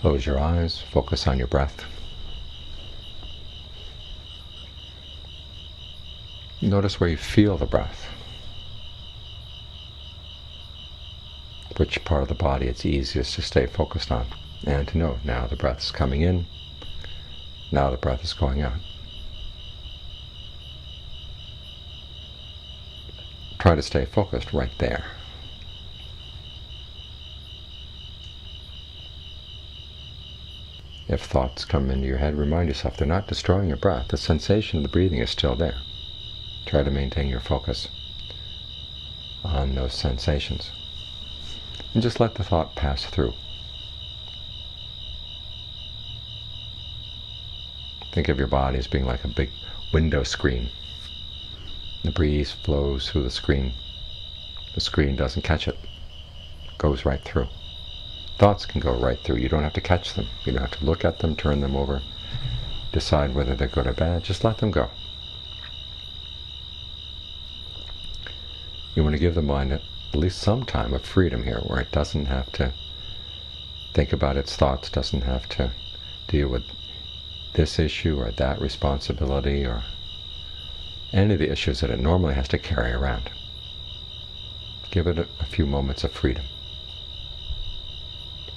Close your eyes, focus on your breath. Notice where you feel the breath. Which part of the body it's easiest to stay focused on. And to know now the breath is coming in, now the breath is going out. Try to stay focused right there. If thoughts come into your head, remind yourself they're not destroying your breath. The sensation of the breathing is still there. Try to maintain your focus on those sensations. And just let the thought pass through. Think of your body as being like a big window screen. The breeze flows through the screen. The screen doesn't catch it. it goes right through. Thoughts can go right through. You don't have to catch them. You don't have to look at them, turn them over, decide whether they're good or bad. Just let them go. You want to give the mind at least some time of freedom here where it doesn't have to think about its thoughts, doesn't have to deal with this issue or that responsibility or any of the issues that it normally has to carry around. Give it a, a few moments of freedom.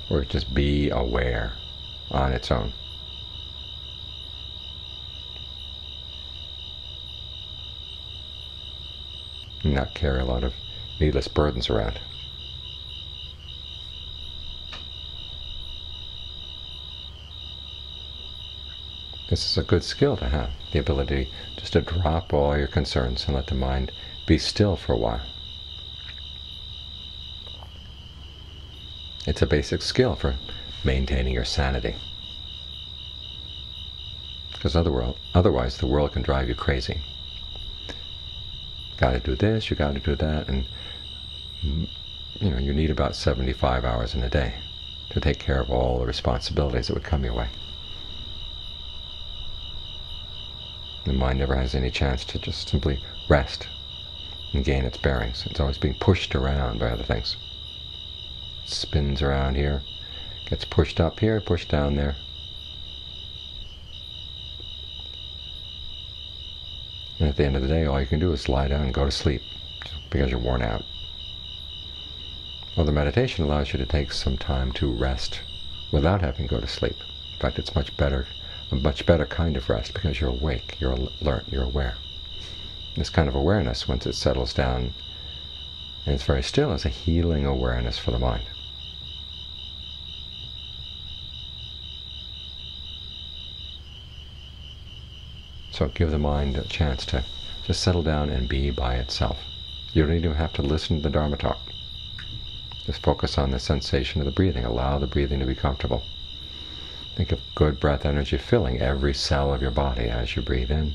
Or just be aware on its own. not carry a lot of needless burdens around. This is a good skill to have, the ability just to drop all your concerns and let the mind be still for a while. It's a basic skill for maintaining your sanity. Because otherwise the world can drive you crazy got to do this, you got to do that, and you know you need about 75 hours in a day to take care of all the responsibilities that would come your way. The mind never has any chance to just simply rest and gain its bearings. It's always being pushed around by other things. Spins around here, gets pushed up here, pushed down there, And at the end of the day, all you can do is lie down and go to sleep because you're worn out. Well, the meditation allows you to take some time to rest without having to go to sleep. In fact, it's much better, a much better kind of rest because you're awake, you're alert, you're aware. This kind of awareness, once it settles down and it's very still, is a healing awareness for the mind. So give the mind a chance to just settle down and be by itself. You don't even have to listen to the Dharma talk. Just focus on the sensation of the breathing. Allow the breathing to be comfortable. Think of good breath energy filling every cell of your body as you breathe in,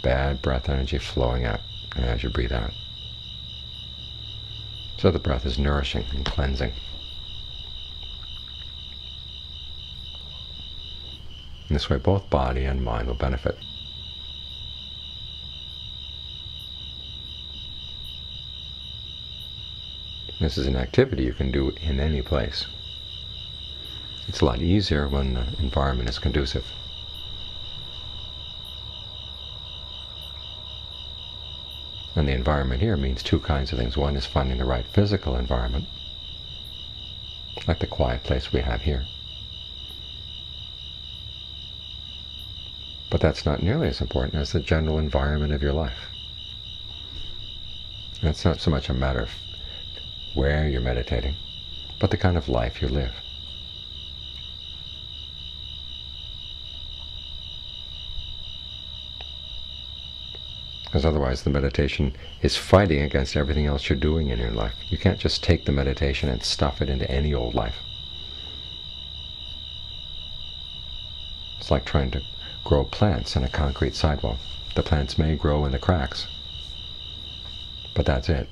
bad breath energy flowing out as you breathe out. So the breath is nourishing and cleansing. In this way, both body and mind will benefit. This is an activity you can do in any place. It's a lot easier when the environment is conducive. And the environment here means two kinds of things. One is finding the right physical environment, like the quiet place we have here. But that's not nearly as important as the general environment of your life. It's not so much a matter of where you're meditating, but the kind of life you live. Because otherwise the meditation is fighting against everything else you're doing in your life. You can't just take the meditation and stuff it into any old life. It's like trying to grow plants in a concrete sidewalk. The plants may grow in the cracks, but that's it.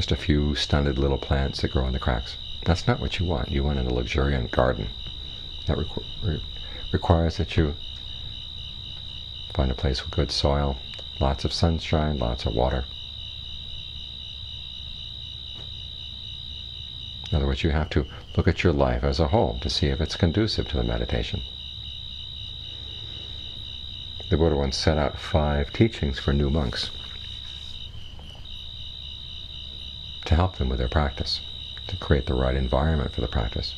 Just a few stunted little plants that grow in the cracks. That's not what you want. You want a luxuriant garden. That requ re requires that you find a place with good soil, lots of sunshine, lots of water. In other words, you have to look at your life as a whole to see if it's conducive to the meditation. The Buddha once set out five teachings for new monks to help them with their practice, to create the right environment for the practice.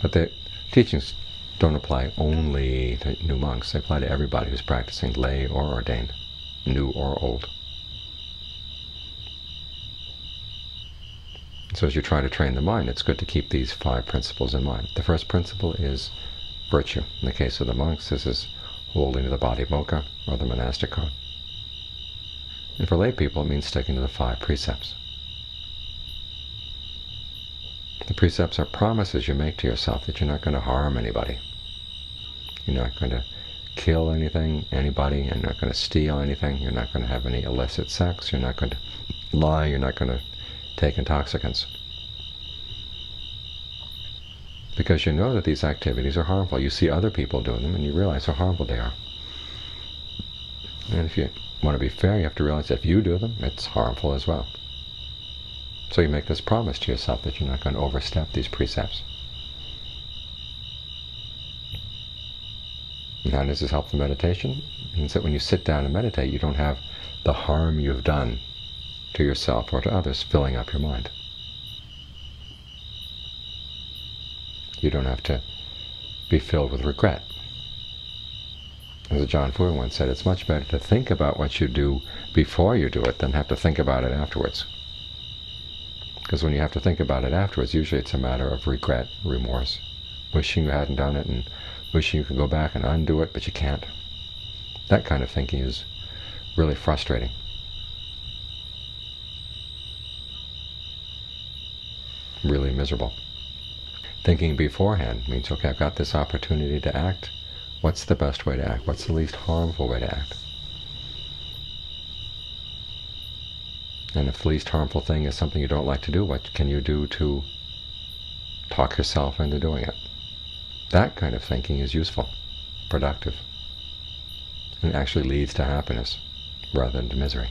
But the teachings don't apply only to new monks. They apply to everybody who's practicing, lay or ordained, new or old. So as you try to train the mind, it's good to keep these five principles in mind. The first principle is virtue. In the case of the monks, this is holding to the Patimokkha, or the monastic code. And for lay people, it means sticking to the five precepts. The precepts are promises you make to yourself that you're not going to harm anybody. You're not going to kill anything, anybody, you're not going to steal anything, you're not going to have any illicit sex, you're not going to lie, you're not going to take intoxicants. Because you know that these activities are harmful. You see other people doing them and you realize how harmful they are. And if you want to be fair, you have to realize that if you do them, it's harmful as well. So you make this promise to yourself that you're not going to overstep these precepts. Now does this help the meditation? It means that when you sit down and meditate, you don't have the harm you've done to yourself or to others filling up your mind. You don't have to be filled with regret. As Ajaan Fuang once said, it's much better to think about what you do before you do it than have to think about it afterwards. Because when you have to think about it afterwards, usually it's a matter of regret, remorse, wishing you hadn't done it and wishing you could go back and undo it, but you can't. That kind of thinking is really frustrating. Really miserable. Thinking beforehand means, okay, I've got this opportunity to act. What's the best way to act? What's the least harmful way to act? And if the least harmful thing is something you don't like to do, what can you do to talk yourself into doing it? That kind of thinking is useful, productive, and actually leads to happiness rather than to misery.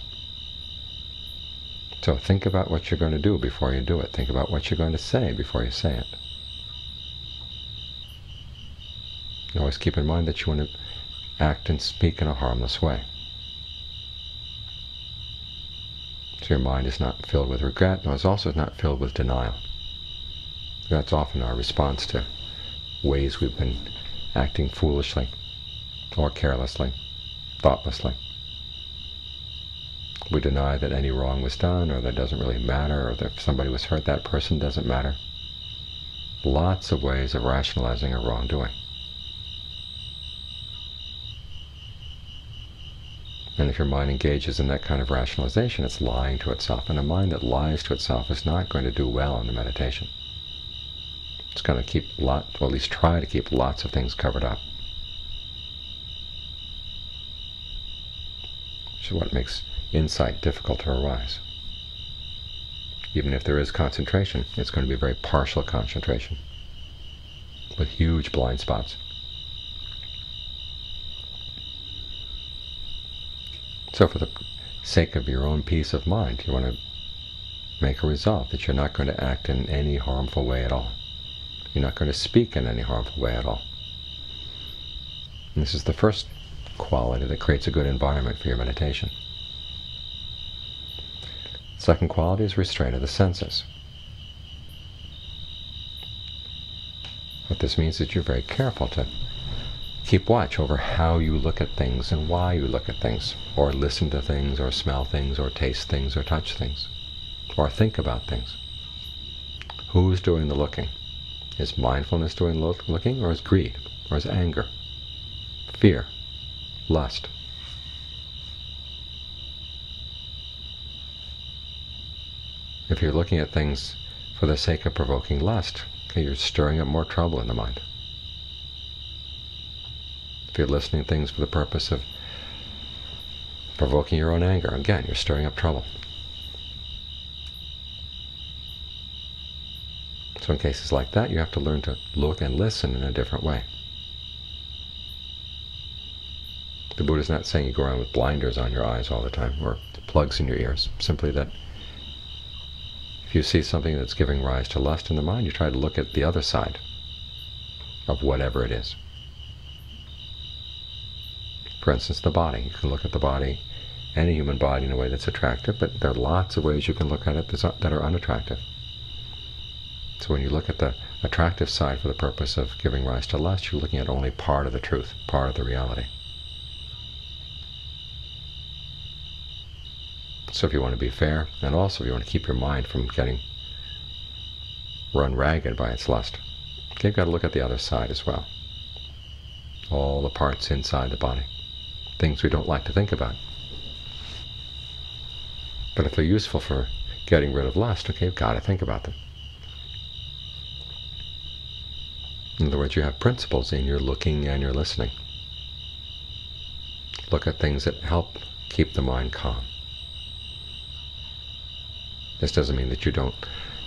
So think about what you're going to do before you do it. Think about what you're going to say before you say it. You always keep in mind that you want to act and speak in a harmless way. So your mind is not filled with regret, and it's also not filled with denial. That's often our response to ways we've been acting foolishly or carelessly, thoughtlessly. We deny that any wrong was done, or that it doesn't really matter, or that if somebody was hurt, that person doesn't matter. Lots of ways of rationalizing a wrongdoing. And if your mind engages in that kind of rationalization, it's lying to itself. And a mind that lies to itself is not going to do well in the meditation. It's going to keep lot, or at least try to keep lots of things covered up. Which is what makes insight difficult to arise. Even if there is concentration, it's going to be very partial concentration with huge blind spots. So for the sake of your own peace of mind, you want to make a resolve that you're not going to act in any harmful way at all. You're not going to speak in any harmful way at all. And this is the first quality that creates a good environment for your meditation. Second quality is restraint of the senses. What this means is you're very careful to keep watch over how you look at things and why you look at things, or listen to things, or smell things, or taste things, or touch things, or think about things. Who's doing the looking? Is mindfulness doing look, looking, or is greed, or is anger, fear, lust? If you're looking at things for the sake of provoking lust, okay, you're stirring up more trouble in the mind. If you're listening things for the purpose of provoking your own anger, again, you're stirring up trouble. So in cases like that, you have to learn to look and listen in a different way. The Buddha is not saying you go around with blinders on your eyes all the time or plugs in your ears, simply that If you see something that's giving rise to lust in the mind, you try to look at the other side of whatever it is. For instance, the body. You can look at the body, any human body, in a way that's attractive, but there are lots of ways you can look at it that are unattractive. So when you look at the attractive side for the purpose of giving rise to lust, you're looking at only part of the truth, part of the reality. So if you want to be fair, and also if you want to keep your mind from getting run ragged by its lust, you've got to look at the other side as well. All the parts inside the body, things we don't like to think about. But if they're useful for getting rid of lust, okay, you've got to think about them. In other words, you have principles in your looking and your listening. Look at things that help keep the mind calm. This doesn't mean that you don't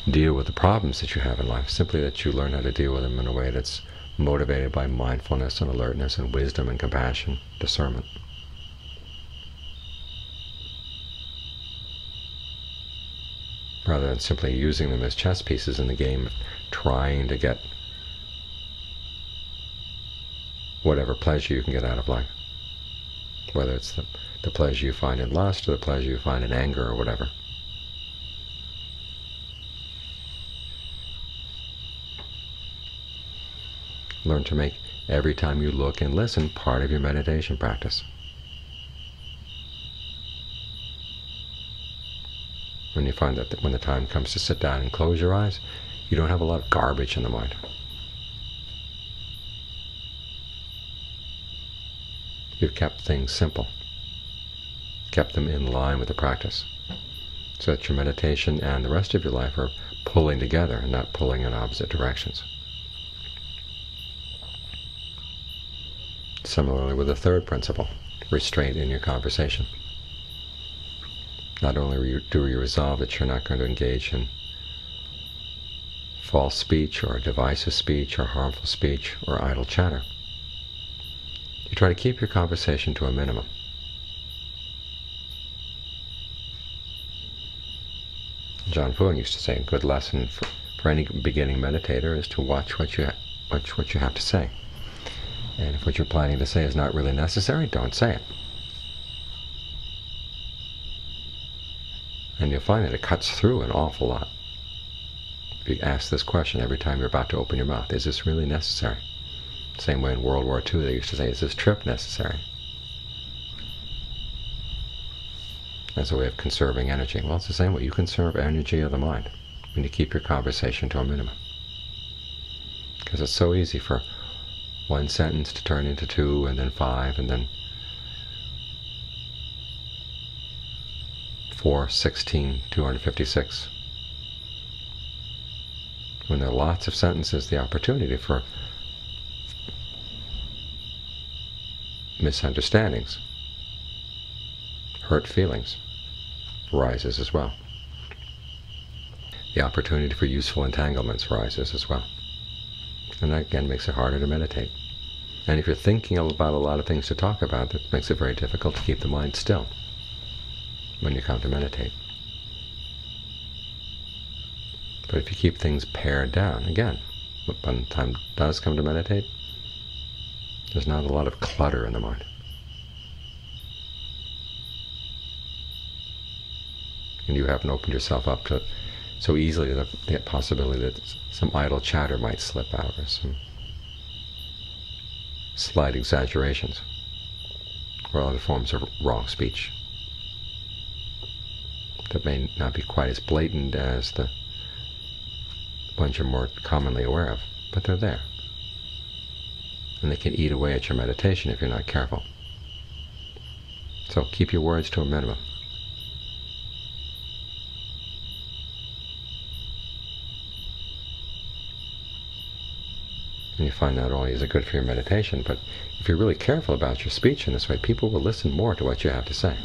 deal with the problems that you have in life, simply that you learn how to deal with them in a way that's motivated by mindfulness and alertness and wisdom and compassion, discernment. Rather than simply using them as chess pieces in the game, trying to get whatever pleasure you can get out of life. Whether it's the, the pleasure you find in lust or the pleasure you find in anger or whatever. Learn to make every time you look and listen part of your meditation practice. When you find that when the time comes to sit down and close your eyes, you don't have a lot of garbage in the mind. You've kept things simple, kept them in line with the practice, so that your meditation and the rest of your life are pulling together and not pulling in opposite directions. Similarly with the third principle, restraint in your conversation. Not only do you resolve that you're not going to engage in false speech or divisive speech or harmful speech or idle chatter, you try to keep your conversation to a minimum. Ajaan Fuang used to say a good lesson for, for any beginning meditator is to watch what you watch what you have to say. And if what you're planning to say is not really necessary, don't say it. And you'll find that it cuts through an awful lot. If you ask this question every time you're about to open your mouth, is this really necessary? Same way in World War II they used to say, is this trip necessary? As a way of conserving energy. Well, it's the same way. You conserve energy of the mind when you keep your conversation to a minimum. Because it's so easy for one sentence to turn into two, and then five, and then four, sixteen, two hundred fifty-six. When there are lots of sentences, the opportunity for misunderstandings, hurt feelings rises as well. The opportunity for useful entanglements rises as well. And that again makes it harder to meditate. And if you're thinking about a lot of things to talk about, that makes it very difficult to keep the mind still when you come to meditate. But if you keep things pared down, again, when time does come to meditate, there's not a lot of clutter in the mind. And you haven't opened yourself up to so easily the, the possibility that some idle chatter might slip out or some slight exaggerations or other forms of wrong speech that may not be quite as blatant as the ones you're more commonly aware of, but they're there and they can eat away at your meditation if you're not careful. So keep your words to a minimum. You find not only is it good for your meditation, but if you're really careful about your speech in this way, people will listen more to what you have to say.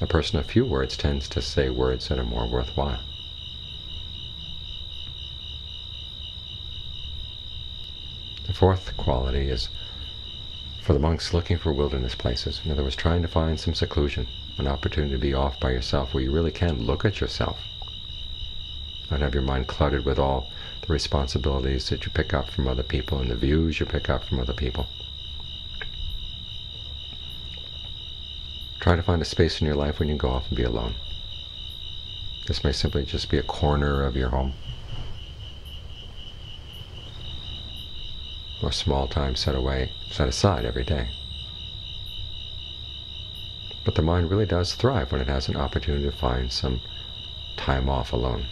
A person of few words tends to say words that are more worthwhile. The fourth quality is For the monks looking for wilderness places, in other words, trying to find some seclusion, an opportunity to be off by yourself where you really can look at yourself, not have your mind cluttered with all the responsibilities that you pick up from other people and the views you pick up from other people. Try to find a space in your life when you go off and be alone. This may simply just be a corner of your home. Or small time set away, set aside every day. But the mind really does thrive when it has an opportunity to find some time off alone.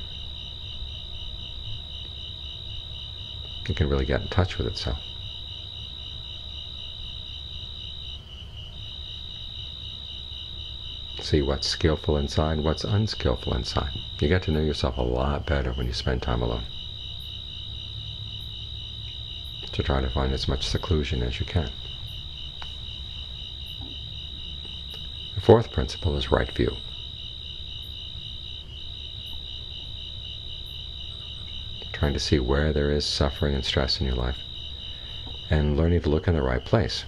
It can really get in touch with itself. See what's skillful inside, what's unskillful inside. You get to know yourself a lot better when you spend time alone. To try to find as much seclusion as you can. The fourth principle is right view. Trying to see where there is suffering and stress in your life and learning to look in the right place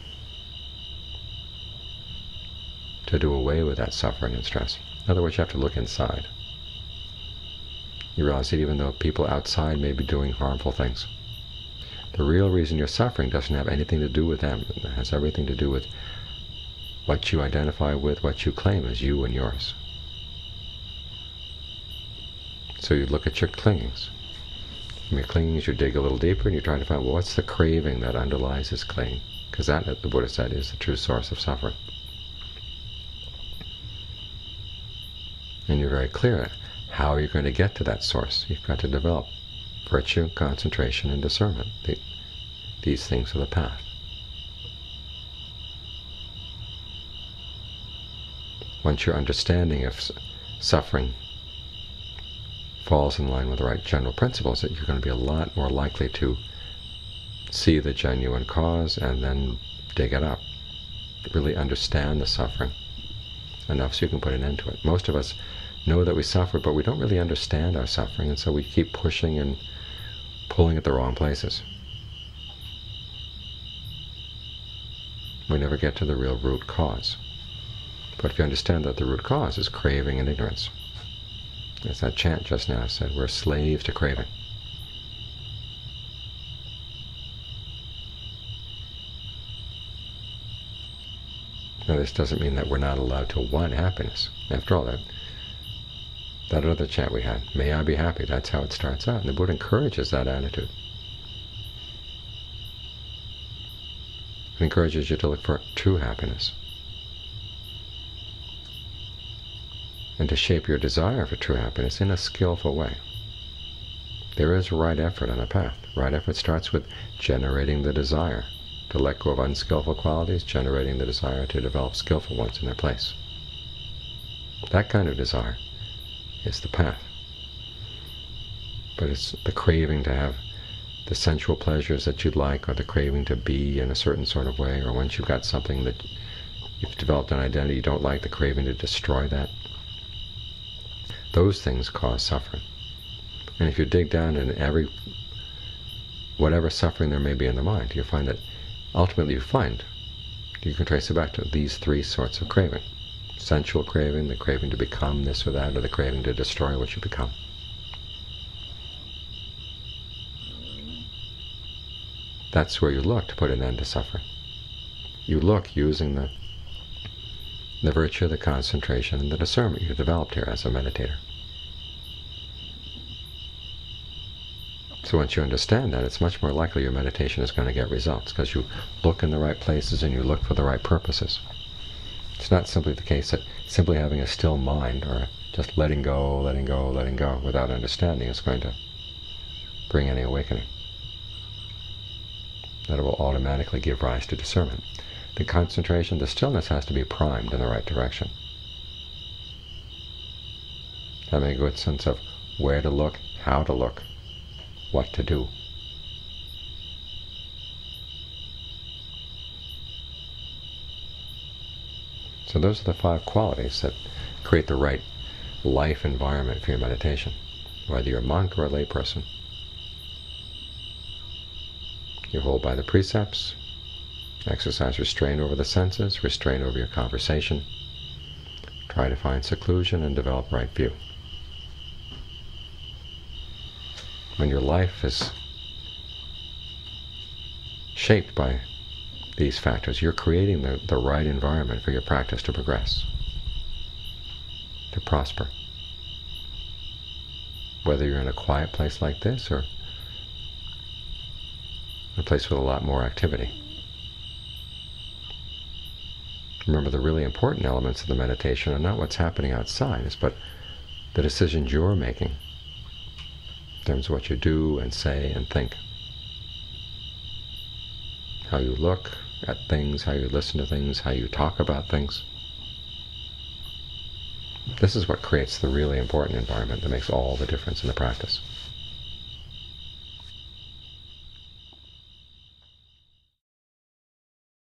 to do away with that suffering and stress. In other words, you have to look inside. You realize that even though people outside may be doing harmful things, the real reason you're suffering doesn't have anything to do with them. It has everything to do with what you identify with, what you claim as you and yours. So you look at your clingings. Your clingings, you dig a little deeper and you try to find well, what's the craving that underlies this clinging? Because that, the Buddha said, is the true source of suffering. And you're very clear how you're going to get to that source. You've got to develop virtue, concentration, and discernment. these things are the path. once your understanding of suffering falls in line with the right general principles, that you're going to be a lot more likely to see the genuine cause and then dig it up. Really understand the suffering enough so you can put an end to it. Most of us know that we suffer, but we don't really understand our suffering, and so we keep pushing and pulling at the wrong places. We never get to the real root cause. But if you understand that the root cause is craving and ignorance, as that chant just now said, we're slaves to craving. Now this doesn't mean that we're not allowed to want happiness. After all, that that other chant we had, may I be happy, that's how it starts out. And the Buddha encourages that attitude. It encourages you to look for true happiness. And to shape your desire for true happiness in a skillful way. There is right effort on a path. Right effort starts with generating the desire to let go of unskillful qualities, generating the desire to develop skillful ones in their place. That kind of desire is the path. But it's the craving to have the sensual pleasures that you'd like, or the craving to be in a certain sort of way, or once you've got something that you've developed an identity you don't like, the craving to destroy that. Those things cause suffering. And if you dig down in every, whatever suffering there may be in the mind, you find that ultimately you find, you can trace it back to these three sorts of craving. Sensual craving, the craving to become this or that, or the craving to destroy what you become. That's where you look to put an end to suffering. You look using the the virtue the concentration and the discernment you developed here as a meditator. So once you understand that, it's much more likely your meditation is going to get results because you look in the right places and you look for the right purposes. It's not simply the case that simply having a still mind or just letting go, letting go, letting go without understanding is going to bring any awakening. That will automatically give rise to discernment the concentration, the stillness has to be primed in the right direction. Having a good sense of where to look, how to look, what to do. So those are the five qualities that create the right life environment for your meditation, whether you're a monk or a layperson. You hold by the precepts, Exercise restraint over the senses, restraint over your conversation. Try to find seclusion and develop right view. When your life is shaped by these factors, you're creating the, the right environment for your practice to progress, to prosper. Whether you're in a quiet place like this or a place with a lot more activity. Remember, the really important elements of the meditation are not what's happening outside, but the decisions you're making in terms of what you do and say and think. How you look at things, how you listen to things, how you talk about things. This is what creates the really important environment that makes all the difference in the practice.